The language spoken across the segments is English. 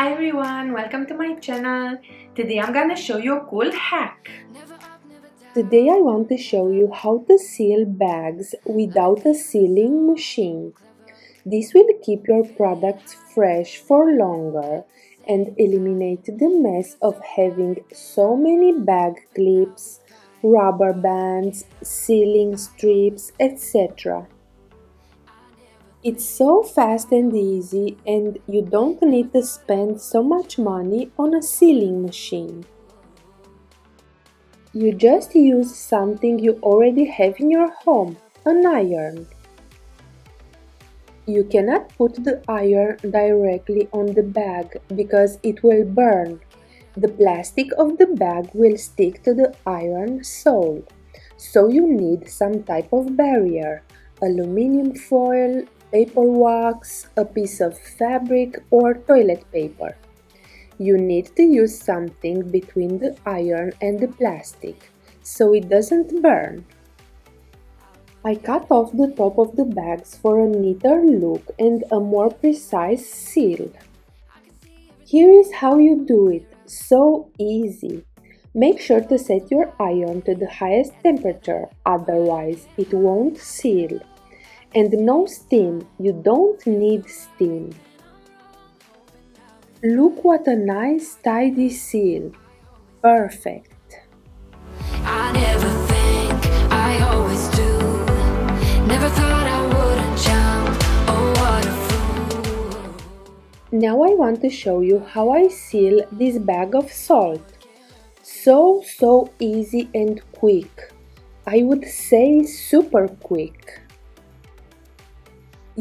Hi everyone, welcome to my channel. Today I'm gonna show you a cool hack. Today I want to show you how to seal bags without a sealing machine. This will keep your products fresh for longer and eliminate the mess of having so many bag clips, rubber bands, sealing strips, etc. It's so fast and easy and you don't need to spend so much money on a sealing machine. You just use something you already have in your home, an iron. You cannot put the iron directly on the bag because it will burn. The plastic of the bag will stick to the iron sole, so you need some type of barrier, aluminium foil, paper wax, a piece of fabric or toilet paper. You need to use something between the iron and the plastic, so it doesn't burn. I cut off the top of the bags for a neater look and a more precise seal. Here is how you do it, so easy. Make sure to set your iron to the highest temperature, otherwise it won't seal. And no steam, you don't need steam. Look what a nice tidy seal. Perfect. I never think, I always do. Never thought I wouldn't jump. Oh, what a fool. Now I want to show you how I seal this bag of salt. So, so easy and quick. I would say super quick.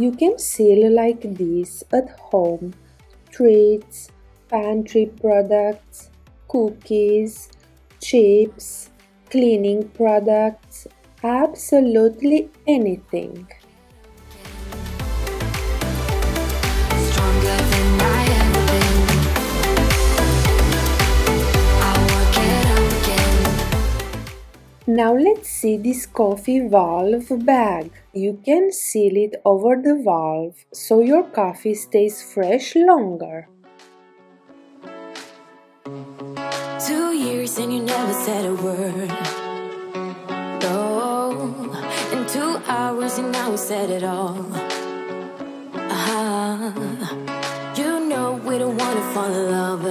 You can sell like this at home treats, pantry products, cookies, chips, cleaning products, absolutely anything. Now let's see this coffee valve bag. You can seal it over the valve so your coffee stays fresh longer. Two years and you never said a word. Oh, in two hours and now we said it all. Uh You know we don't wanna fall in love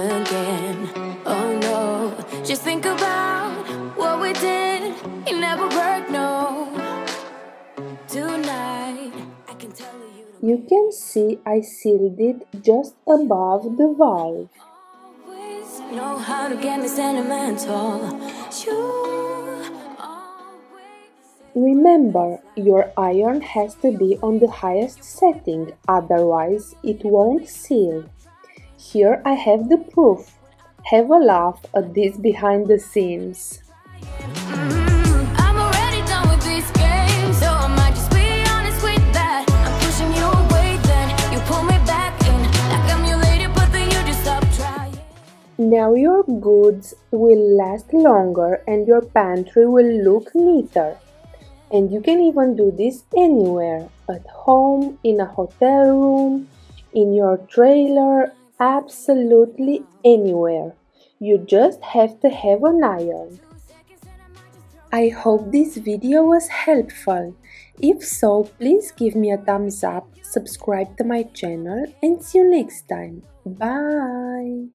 You can see I sealed it just above the valve. Remember, your iron has to be on the highest setting, otherwise it won't seal. Here I have the proof. Have a laugh at this behind the scenes. Now your goods will last longer and your pantry will look neater. And you can even do this anywhere at home, in a hotel room, in your trailer, absolutely anywhere. You just have to have an iron. I hope this video was helpful. If so, please give me a thumbs up, subscribe to my channel and see you next time. Bye!